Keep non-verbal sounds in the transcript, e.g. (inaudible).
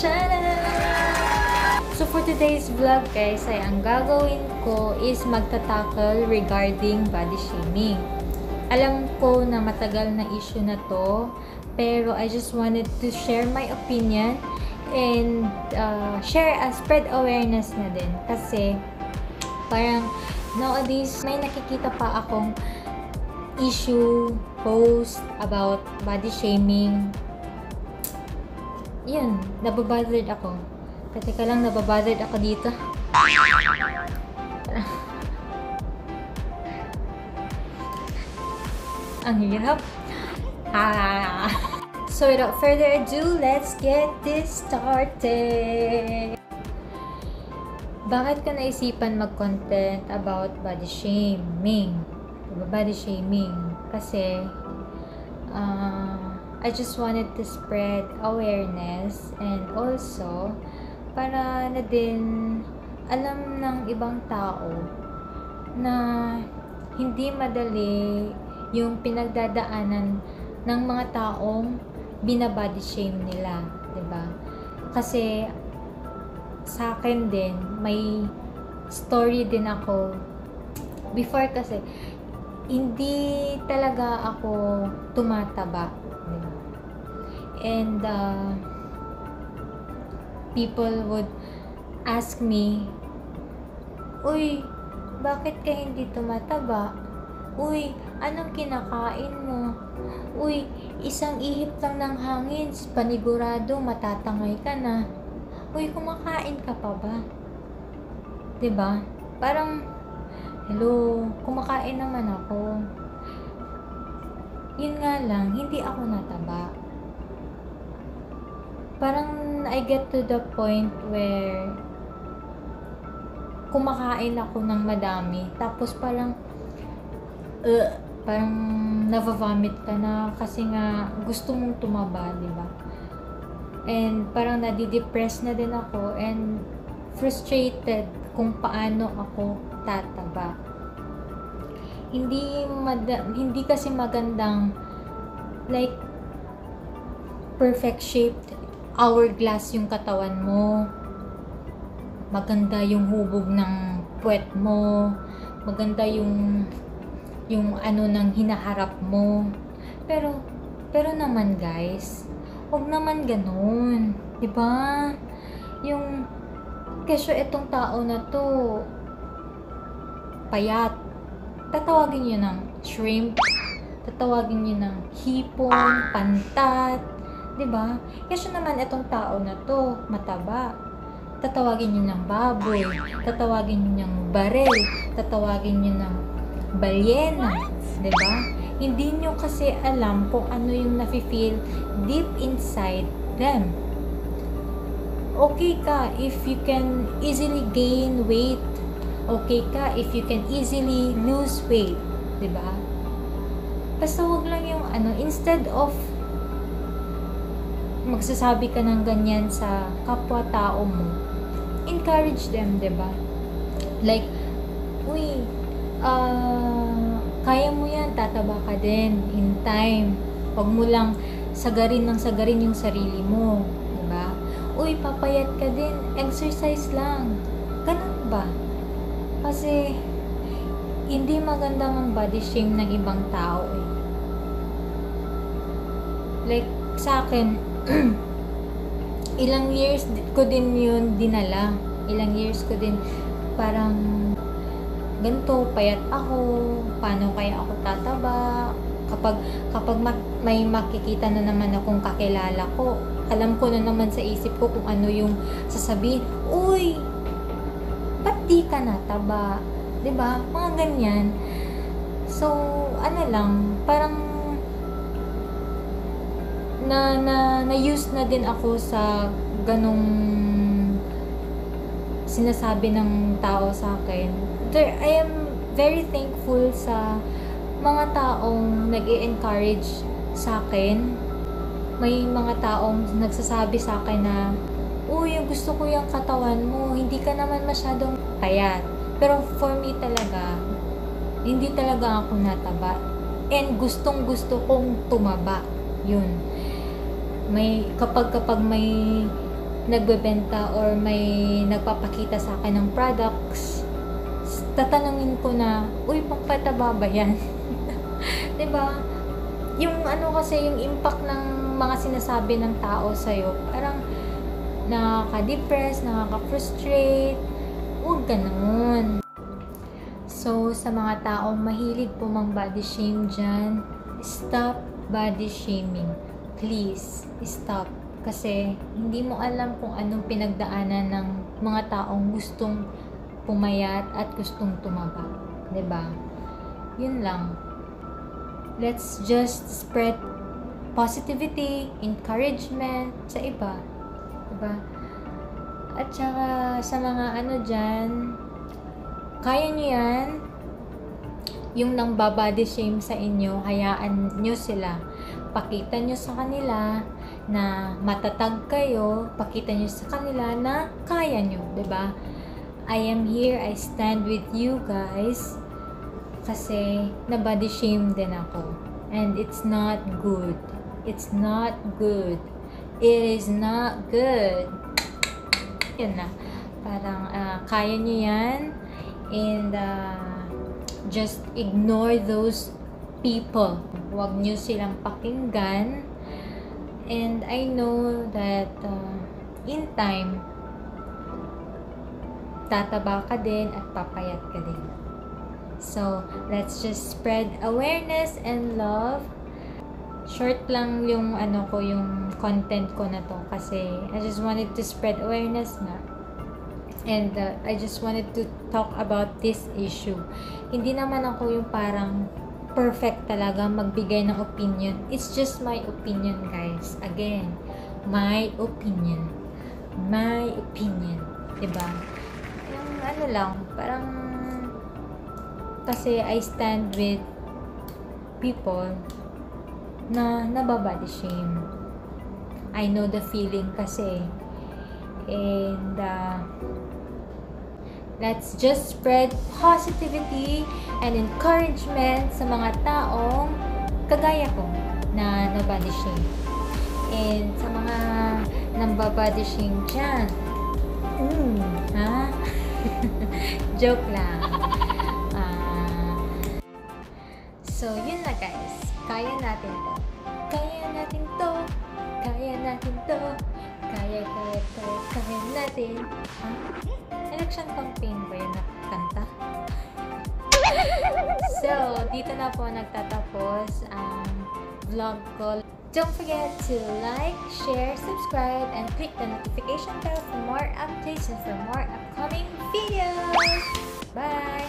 channel! So for today's vlog guys, ay ang gagawin ko is magtatakal regarding body shaming. Alam ko na matagal na issue na to, pero I just wanted to share my opinion and uh, share and spread awareness na din. Kasi parang nowadays may nakikita pa akong issue, post about body shaming. Yun, nababothered ako. Teka lang, nababothered ako dito. (laughs) Ang hirap. Ah. So without further ado, let's get this started. Bakit ko naisipan mag-content about body shaming? Diba? Body shaming. Kasi, uh, I just wanted to spread awareness and also, para na din alam ng ibang tao na hindi madali yung pinagdadaanan ng mga taong binabody shame nila, 'di ba? Kasi sa akin din may story din ako before kasi hindi talaga ako tumataba? And uh, people would ask me, "Uy, bakit ka hindi tumataba? Uy, anong kinakain mo? Uy, isang ihip lang ng hangin, panigurado, matatangay ka na. Uy, kumakain ka pa ba? ba? Parang, hello, kumakain naman ako. Yun nga lang, hindi ako nataba. Parang I get to the point where kumakain ako ng madami. Tapos parang, uh, parang navavomit ka na kasi nga gusto mong tumaba, di ba? And parang nadidepress na din ako and frustrated kung paano ako tataba. Hindi mad- hindi kasi magandang like perfect shaped hourglass yung katawan mo. Maganda yung hubog ng puwet mo. Maganda yung yung ano nang hinaharap mo. Pero, pero naman guys, wag naman ganun. 'Di ba? Yung, kesyo itong tao na to, payat. Tatawagin nyo ng shrimp. Tatawagin nyo ng hipon, pantat. 'Di ba? Kesyo naman itong tao na to, mataba. Tatawagin nyo ng baboy. Tatawagin nyo ng barel. Tatawagin nyo ng balyena, 'di ba? Hindi nyo kasi alam kung ano yung nafi-feel deep inside them. Okay ka if you can easily gain weight. Okay ka if you can easily lose weight, 'di ba? Basta wag lang yung ano, instead of magsasabi ka ng ganyan sa kapwa-tao mo, encourage them, ba? Like, uy, uh, kaya mo yan, tataba ka din in time. Huwag mo lang sagarin ng sagarin yung sarili mo. Diba? Uy, papayat ka din. Exercise lang. Ganun ba? Kasi, hindi maganda ang body shame ng ibang tao eh. Like, sa akin, (clears throat) ilang years ko din yun dinala. Ilang years ko din parang ganito, payat ako, paano kaya ako tataba, kapag, kapag ma- may makikita na naman akong kakilala ko, alam ko na naman sa isip ko kung ano yung sasabihin, uy, ba't di ka nataba? ba Mga ganyan. So, ano lang, parang na na na-use na din ako sa ganong sinasabi ng tao sa akin there, I am very thankful sa mga taong nag encourage sa akin. May mga taong nagsasabi sa akin na, Uy, yung gusto ko yung katawan mo, hindi ka naman masyadong payat. Pero for me talaga, hindi talaga ako nataba. And gustong gusto kong tumaba. Yun. May kapag kapag may nagbebenta or may nagpapakita sa akin ng products, tatanungin ko na, uy, pampataba ba yan? (laughs) 'Di ba? Yung ano kasi, yung impact ng mga sinasabi ng tao sa'yo, parang nakaka-depress, nakaka-frustrate, huwag ganun. So, sa mga taong mahilig po mang body shame dyan, stop body shaming. Please, stop. Kasi, hindi mo alam kung anong pinagdaanan ng mga taong gustong pumayat at gustong tumaba. 'di ba? Yun lang. Let's just spread positivity, encouragement sa iba. 'Di ba? At saka sa mga ano diyan, kaya niyo 'yan. Yung nang babody shame sa inyo, hayaan niyo sila. Pakita niyo sa kanila na matatag kayo, pakita niyo sa kanila na kaya niyo, 'di ba? I am here, I stand with you guys. Kasi na body shame din ako. And it's not good. It's not good. It is not good. Yan na. Parang uh, kaya niyo yan. And uh, just ignore those people. Huwag niyo silang pakinggan. And I know that uh, in time, tataba ka din at papayat ka din. So, let's just spread awareness and love. Short lang yung ano ko, yung content ko na to kasi I just wanted to spread awareness na. And uh, I just wanted to talk about this issue. Hindi naman ako yung parang perfect talaga magbigay ng opinion. It's just my opinion, guys. Again, my opinion. My opinion. 'Di ba? ano lang, parang kasi I stand with people na nababody shame. I know the feeling kasi. And uh, let's just spread positivity and encouragement sa mga taong kagaya ko na nabody shame. And sa mga nambabody shame dyan, mm, ha? (laughs) Joke lang. Uh, so, yun na guys. Kaya natin to. Kaya natin to. Kaya natin to. Kaya, kaya, kaya, kaya natin. Huh? election campaign ba yun na kanta? so, dito na po nagtatapos ang vlog ko. Don't forget to like, share, subscribe, and click the notification bell for more updates and for more upcoming videos. Bye!